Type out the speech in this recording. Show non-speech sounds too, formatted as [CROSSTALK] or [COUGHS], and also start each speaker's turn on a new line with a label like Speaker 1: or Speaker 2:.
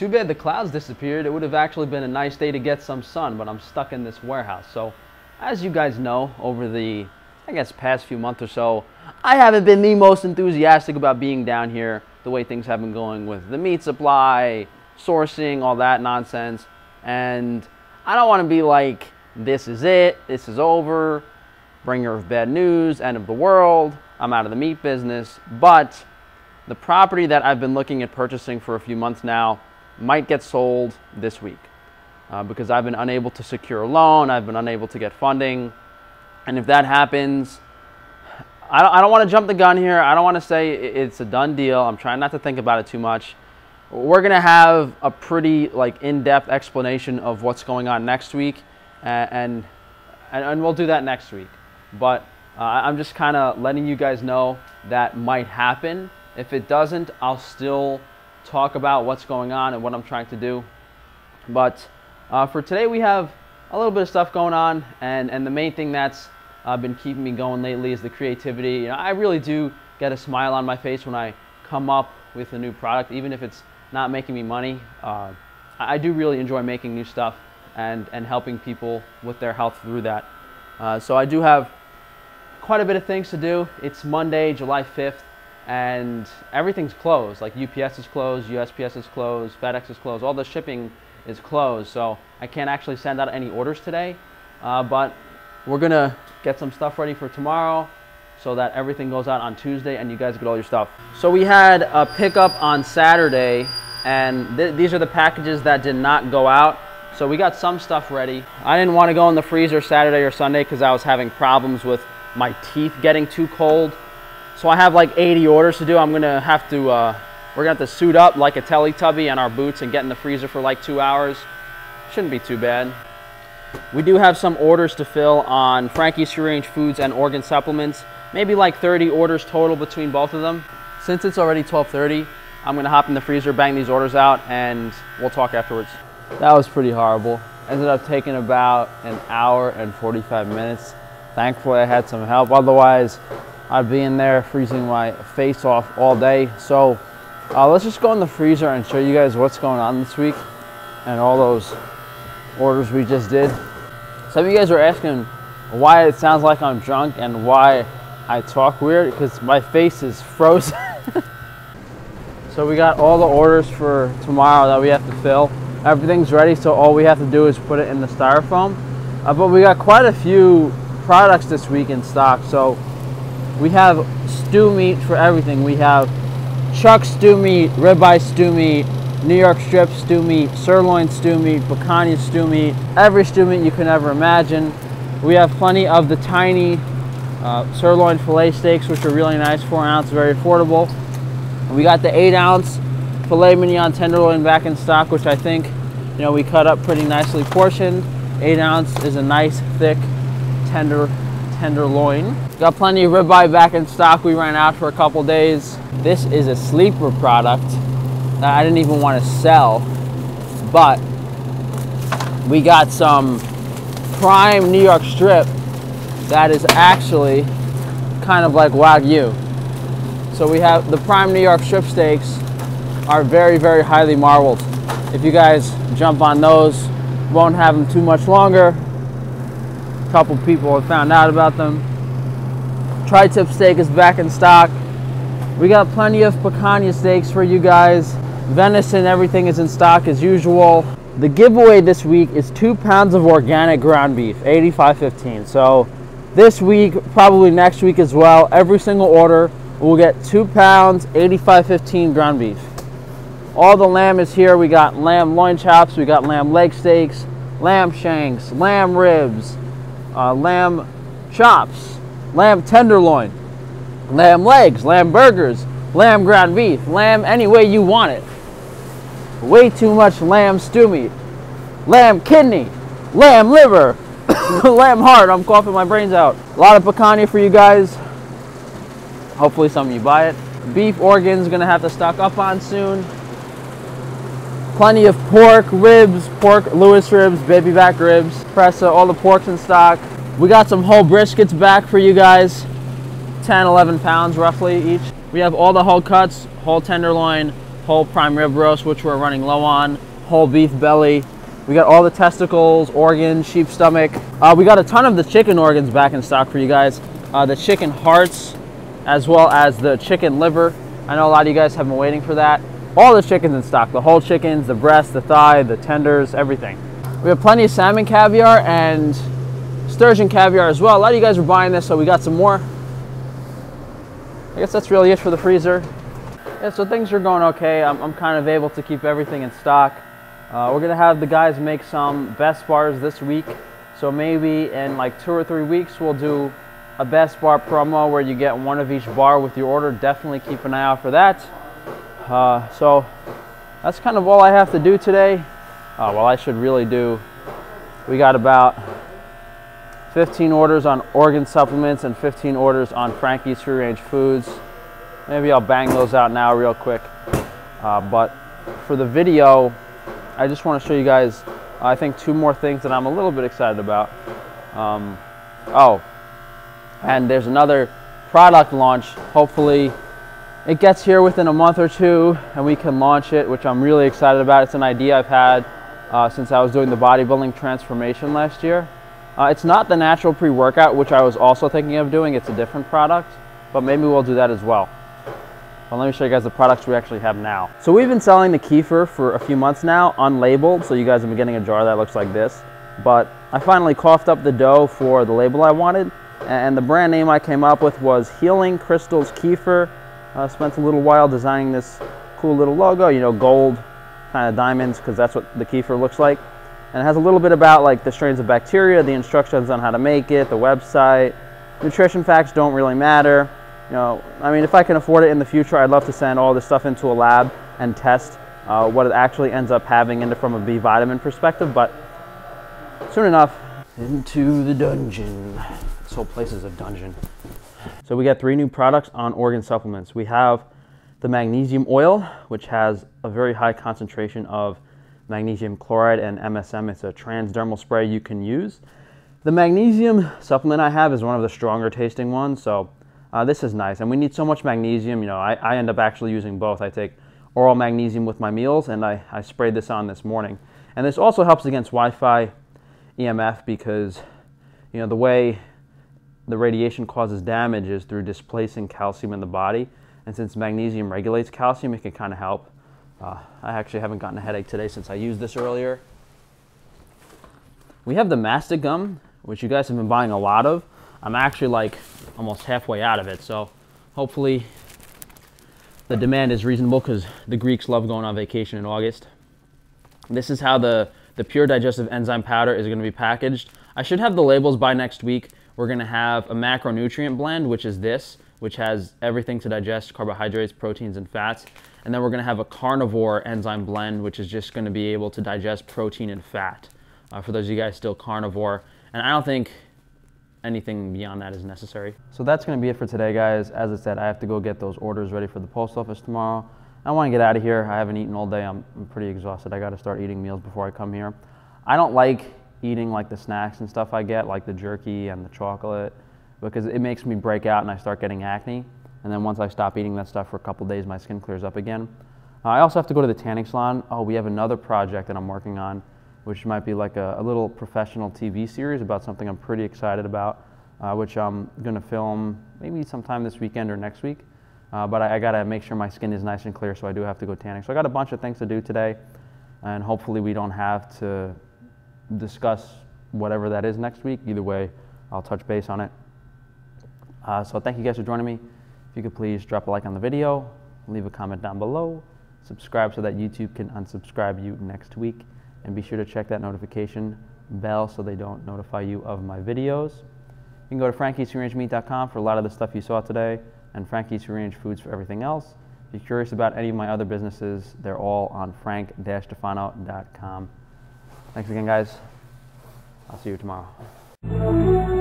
Speaker 1: Too bad the clouds disappeared. It would have actually been a nice day to get some sun, but I'm stuck in this warehouse. So, as you guys know, over the, I guess, past few months or so, I haven't been the most enthusiastic about being down here the way things have been going with the meat supply, sourcing, all that nonsense. And I don't want to be like, this is it, this is over, bringer of bad news, end of the world, I'm out of the meat business. But the property that I've been looking at purchasing for a few months now might get sold this week uh, because I've been unable to secure a loan, I've been unable to get funding. And if that happens, I don't, don't want to jump the gun here. I don't want to say it's a done deal. I'm trying not to think about it too much. We're going to have a pretty like in-depth explanation of what's going on next week and, and, and we'll do that next week. But uh, I'm just kind of letting you guys know that might happen. If it doesn't, I'll still talk about what's going on and what I'm trying to do. But uh, for today, we have a little bit of stuff going on, and, and the main thing that's uh, been keeping me going lately is the creativity. You know, I really do get a smile on my face when I come up with a new product, even if it's not making me money. Uh, I do really enjoy making new stuff and, and helping people with their health through that. Uh, so I do have quite a bit of things to do. It's Monday, July 5th and everything's closed. Like UPS is closed, USPS is closed, FedEx is closed, all the shipping is closed. So I can't actually send out any orders today, uh, but we're gonna get some stuff ready for tomorrow so that everything goes out on Tuesday and you guys get all your stuff. So we had a pickup on Saturday and th these are the packages that did not go out. So we got some stuff ready. I didn't want to go in the freezer Saturday or Sunday because I was having problems with my teeth getting too cold. So I have like 80 orders to do. I'm gonna have to, uh, we're gonna have to suit up like a Teletubby and our boots and get in the freezer for like two hours. Shouldn't be too bad. We do have some orders to fill on Frankie's Free Range Foods and organ supplements. Maybe like 30 orders total between both of them. Since it's already 12.30, I'm gonna hop in the freezer, bang these orders out, and we'll talk afterwards. That was pretty horrible. Ended up taking about an hour and 45 minutes. Thankfully I had some help, otherwise I'd be in there freezing my face off all day. So uh, let's just go in the freezer and show you guys what's going on this week and all those orders we just did. Some of you guys are asking why it sounds like I'm drunk and why I talk weird because my face is frozen. [LAUGHS] so we got all the orders for tomorrow that we have to fill. Everything's ready, so all we have to do is put it in the styrofoam. Uh, but we got quite a few products this week in stock, so we have stew meat for everything. We have chuck stew meat, ribeye stew meat, New York strip stew meat, sirloin stew meat, picanha stew meat, every stew meat you can ever imagine. We have plenty of the tiny uh, sirloin filet steaks, which are really nice, four ounce, very affordable. We got the eight ounce filet mignon tenderloin back in stock, which I think, you know, we cut up pretty nicely portioned. Eight ounce is a nice, thick, tender tenderloin. Got plenty of ribeye back in stock. We ran out for a couple days. This is a sleeper product that I didn't even want to sell, but we got some prime New York strip that is actually kind of like Wagyu. So we have the prime New York strip steaks are very, very highly marbled. If you guys jump on those, won't have them too much longer couple people have found out about them. Tri-tip steak is back in stock. We got plenty of picanha steaks for you guys. Venison, everything is in stock as usual. The giveaway this week is two pounds of organic ground beef, 85.15. So this week, probably next week as well, every single order will get two pounds, 85.15 ground beef. All the lamb is here. We got lamb loin chops, we got lamb leg steaks, lamb shanks, lamb ribs, uh, lamb chops, lamb tenderloin, lamb legs, lamb burgers, lamb ground beef, lamb any way you want it. Way too much lamb stew meat, lamb kidney, lamb liver, [COUGHS] lamb heart. I'm coughing my brains out. A lot of picanha for you guys. Hopefully some of you buy it. Beef organs gonna have to stock up on soon. Plenty of pork, ribs, pork, Louis ribs, baby back ribs, presa, all the porks in stock. We got some whole briskets back for you guys. 10, 11 pounds roughly each. We have all the whole cuts, whole tenderloin, whole prime rib roast, which we're running low on, whole beef belly. We got all the testicles, organs, sheep stomach. Uh, we got a ton of the chicken organs back in stock for you guys. Uh, the chicken hearts, as well as the chicken liver. I know a lot of you guys have been waiting for that. All the chickens in stock, the whole chickens, the breast, the thigh, the tenders, everything. We have plenty of salmon caviar and sturgeon caviar as well. A lot of you guys were buying this, so we got some more. I guess that's really it for the freezer. Yeah, so things are going okay. I'm, I'm kind of able to keep everything in stock. Uh, we're gonna have the guys make some best bars this week. So maybe in like two or three weeks, we'll do a best bar promo where you get one of each bar with your order. Definitely keep an eye out for that. Uh, so that's kind of all I have to do today. Uh, well, I should really do. We got about 15 orders on organ supplements and 15 orders on Frankie's Free Range Foods. Maybe I'll bang those out now real quick. Uh, but for the video, I just want to show you guys, I think, two more things that I'm a little bit excited about. Um, oh, and there's another product launch. Hopefully, it gets here within a month or two and we can launch it, which I'm really excited about. It's an idea I've had uh, since I was doing the bodybuilding transformation last year. Uh, it's not the natural pre-workout, which I was also thinking of doing. It's a different product, but maybe we'll do that as well. Well, let me show you guys the products we actually have now. So we've been selling the kefir for a few months now, unlabeled. So you guys have been getting a jar that looks like this. But I finally coughed up the dough for the label I wanted. And the brand name I came up with was Healing Crystals Kefir. I spent a little while designing this cool little logo, you know, gold kind of diamonds, because that's what the kefir looks like. And it has a little bit about like the strains of bacteria, the instructions on how to make it, the website. Nutrition facts don't really matter. You know, I mean, if I can afford it in the future, I'd love to send all this stuff into a lab and test uh, what it actually ends up having into from a B vitamin perspective. But soon enough, into the dungeon. This whole place is a dungeon. So we got three new products on organ supplements. We have the magnesium oil, which has a very high concentration of magnesium chloride and MSM. It's a transdermal spray you can use. The magnesium supplement I have is one of the stronger tasting ones, so uh, this is nice. And we need so much magnesium, you know, I, I end up actually using both. I take oral magnesium with my meals and I, I sprayed this on this morning. And this also helps against Wi-Fi EMF because, you know, the way the radiation causes damage is through displacing calcium in the body. And since magnesium regulates calcium, it can kind of help uh, I actually haven't gotten a headache today since I used this earlier. We have the mastic gum, which you guys have been buying a lot of. I'm actually like almost halfway out of it, so hopefully the demand is reasonable because the Greeks love going on vacation in August. This is how the, the pure digestive enzyme powder is going to be packaged. I should have the labels by next week. We're going to have a macronutrient blend, which is this, which has everything to digest carbohydrates, proteins, and fats. And then we're gonna have a carnivore enzyme blend, which is just gonna be able to digest protein and fat. Uh, for those of you guys still carnivore. And I don't think anything beyond that is necessary. So that's gonna be it for today, guys. As I said, I have to go get those orders ready for the post office tomorrow. I wanna get out of here. I haven't eaten all day. I'm, I'm pretty exhausted. I gotta start eating meals before I come here. I don't like eating like the snacks and stuff I get, like the jerky and the chocolate, because it makes me break out and I start getting acne. And then once I stop eating that stuff for a couple days, my skin clears up again. Uh, I also have to go to the tanning salon. Oh, we have another project that I'm working on, which might be like a, a little professional TV series about something I'm pretty excited about, uh, which I'm going to film maybe sometime this weekend or next week. Uh, but I, I got to make sure my skin is nice and clear, so I do have to go tanning. So I got a bunch of things to do today, and hopefully we don't have to discuss whatever that is next week. Either way, I'll touch base on it. Uh, so thank you guys for joining me. If you could please drop a like on the video, leave a comment down below, subscribe so that YouTube can unsubscribe you next week, and be sure to check that notification bell so they don't notify you of my videos. You can go to frankiesfreerangemeat.com for a lot of the stuff you saw today, and Frankie's Free Range Foods for everything else. If you're curious about any of my other businesses, they're all on frank-tufano.com. Thanks again, guys. I'll see you tomorrow.